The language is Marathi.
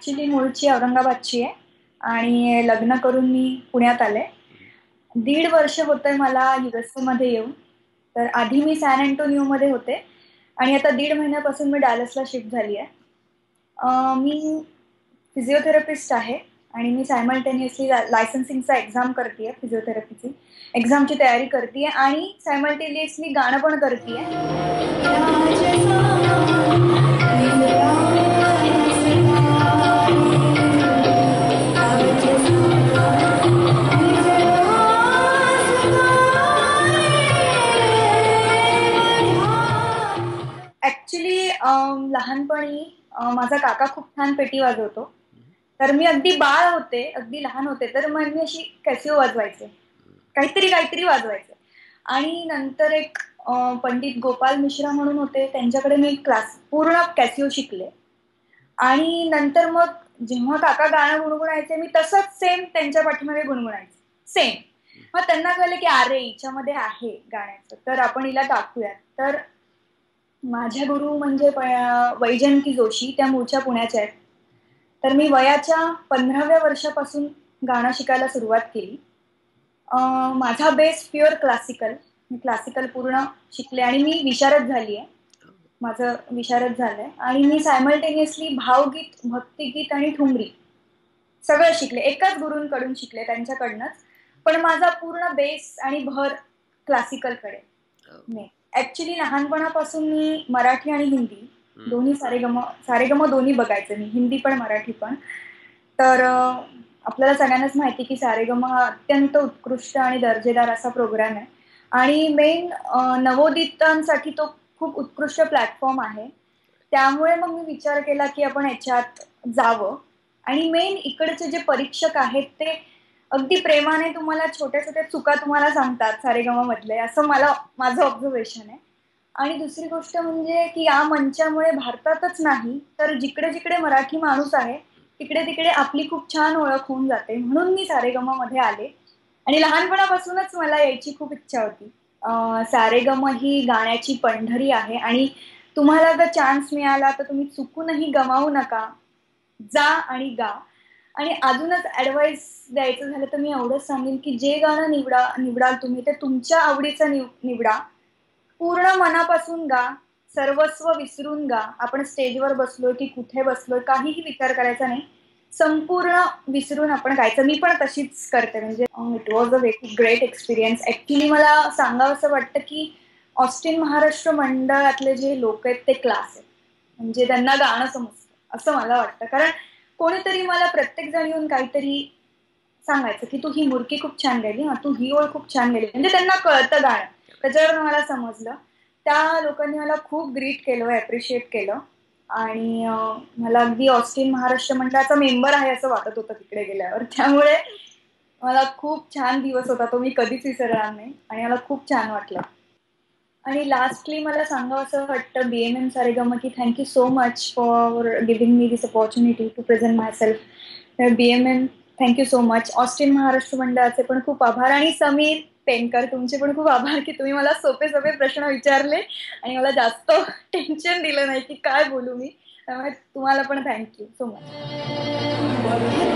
ऍक्च्युली मूळची औरंगाबादची आहे. आणि लग्न करून मी पुण्यात आले. दीड वर्ष होतंय मला युएसएमध्ये येऊन. तर आधी मी सॅन अँटोनिओ मध्ये होते. आणि आता दीड महिन्यापासून मी डॅलसला शिफ्ट झाली आहे. मी फिजिओथेरपिस्ट आहे. आणि मी सायमल्टेनियसली लायसन्सिंगचा एक्झाम करते फिजिओथेरपीची एक्झामची तयारी करते आणि सायमल्टेनियसली गाणं पण करते ऍक्च्युली लहानपणी माझा काका खूप छान पेटी वाजवतो. तर मी अगदी बाळ होते अगदी लहान होते तर मग मी अशी कॅसिओ वाजवायचे. काहीतरी काहीतरी वाजवायचे. आणि नंतर एक पंडित गोपाल मिश्रा म्हणून होते त्यांच्याकडे मी क्लास पूर्ण कॅसिओ शिकले. आणि नंतर मग जेव्हा काका गाणं गुणगुणायचे मी तसंच सेम त्यांच्या पाठीमागे गुणगुणायचे. सेम मग त्यांना कळलं की अरे हिच्यामध्ये आहे गाण्याचं. तर आपण हिला दाखवूयात. तर माझ्या गुरु म्हणजे वैजयंती जोशी त्या मूळच्या पुण्याच्या आहेत. तर मी वयाच्या पंधराव्या वर्षापासून गाणं शिकायला सुरुवात केली. माझा बेस प्युअर क्लासिकल मी क्लासिकल पूर्ण शिकले आणि मी विशारद झाली आहे. माझं विशारद झालंय. आणि मी सायमल्टेनियसली भावगीत भक्तिगीत आणि ठुमरी सगळं शिकले. एकाच गुरूंकडून शिकले त्यांच्याकडनंच. पण माझा पूर्ण बेस आणि भर क्लासिकलकडे ऍक्च्युली लहानपणापासून मी मराठी आणि हिंदी दोन्ही सारेगम सारेगम दोन्ही बघायचे मी. हिंदी पण मराठी पण. तर आपल्याला सगळ्यांनाच माहिती की सारेगम हा अत्यंत उत्कृष्ट आणि दर्जेदार असा प्रोग्राम आहे. आणि मेन नवोदितांसाठी तो खूप उत्कृष्ट प्लॅटफॉर्म आहे. त्यामुळे मग मी विचार केला की आपण याच्यात जावं. आणि मेन इकडचे जे परीक्षक आहेत ते अगदी प्रेमाने तुम्हाला छोट्या छोट्या चुका तुम्हाला सांगतात सारेगमा मधले असं मला माझं ऑब्झर्वेशन आहे. आणि दुसरी गोष्ट म्हणजे की या मंचामुळे भारतातच नाही तर जिकडे जिकडे मराठी माणूस आहे तिकडे तिकडे आपली खूप छान ओळख होऊन जाते. म्हणून मी सारेगमा मध्ये आले. आणि लहानपणापासूनच मला यायची खूप इच्छा होती. सारेगम ही गाण्याची पंढरी आहे आणि तुम्हाला जर चान्स मिळाला तर तुम्ही चुकूनही गमावू नका. जा आणि गा. आणि अजूनच ऍडवाइस द्यायचं झालं तर मी एवढंच सांगेन की जे गाणं निवडा निवडाल तुम्ही ते तुमच्या आवडीचं निवडा. पूर्ण मनापासून गा सर्वस्व विसरून गा. आपण स्टेजवर बसलो की कुठे बसलो काहीही विचार करायचा नाही. संपूर्ण विसरून आपण गायचं. मी पण तशीच करते. म्हणजे it was a very great experience actually मला सांगावं असं वाटतं की ऑस्टिन महाराष्ट्र मंडळातले जे लोक आहेत ते क्लास आहेत. म्हणजे त्यांना गाणं समजतं. असं मला वाटतं. कारण कोणीतरी मला प्रत्येक जण येऊन काहीतरी सांगायचं की तू ही मुरकी खूप छान गेली हा तू ही ओळ खूप छान गेली. म्हणजे त्यांना कळतं गाणं. त्याच्यावर मला समजलं. त्या लोकांनी मला खूप ग्रीट केलं अप्रिशिएट केलं. आणि मला अगदी ऑस्टिन महाराष्ट्र मंडळाचा मेंबर आहे असं वाटत होतं तिकडे गेल्यावर. त्यामुळे मला खूप छान दिवस होता तो मी कधीच विसरणार नाही. आणि मला खूप छान वाटलं. आणि लास्टली मला सांगावं असं वाटतं बी एम एम सारेगम की thank you so much for giving me this opportunity to present myself B M M thank you so much Austin Maharashtra मंडळाचे पण खूप आभार. आणि समीर पेनकर तुमचे पण खूप आभार की तुम्ही मला सोपे सोपे प्रश्न विचारले आणि मला जास्त टेन्शन दिलं नाही की काय बोलू मी. त्यामुळे तुम्हाला पण थँक्यू सो मच